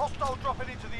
Hostile dropping into the